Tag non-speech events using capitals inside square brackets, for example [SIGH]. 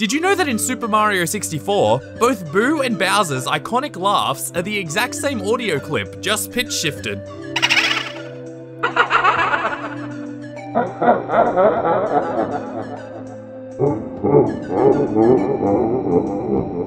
Did you know that in Super Mario 64, both Boo and Bowser's iconic laughs are the exact same audio clip, just pitch shifted? [LAUGHS]